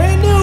brand new.